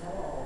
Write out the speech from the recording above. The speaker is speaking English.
small.